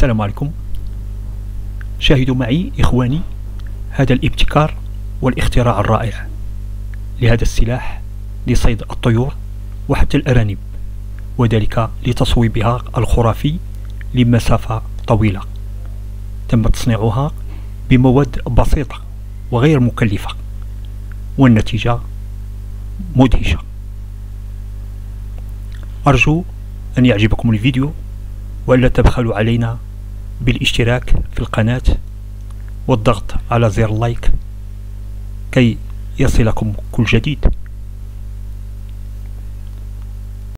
السلام عليكم. شاهدوا معي إخواني هذا الابتكار والاختراع الرائع لهذا السلاح لصيد الطيور وحتى الأرانب وذلك لتصويبها الخرافي لمسافة طويلة تم تصنيعها بمواد بسيطة وغير مكلفة والنتيجة مدهشة. أرجو أن يعجبكم الفيديو وألا تبخلوا علينا بالاشتراك في القناة والضغط على زر لايك كي يصلكم كل جديد.